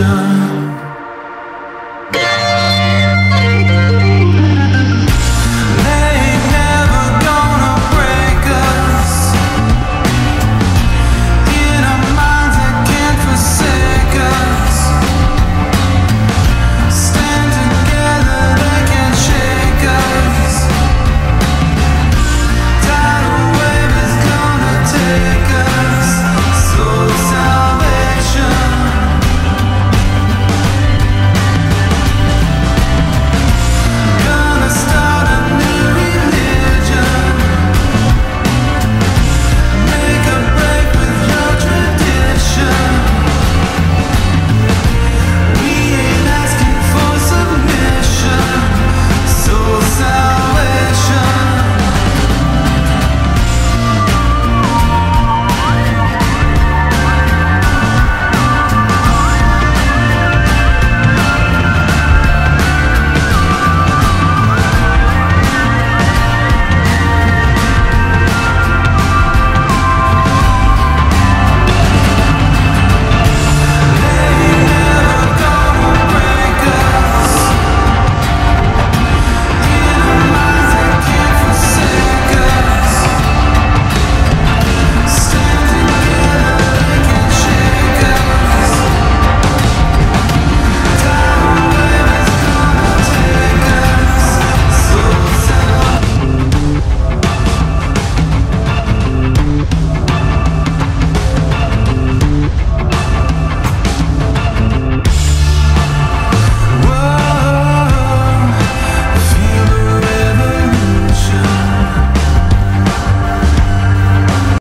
vision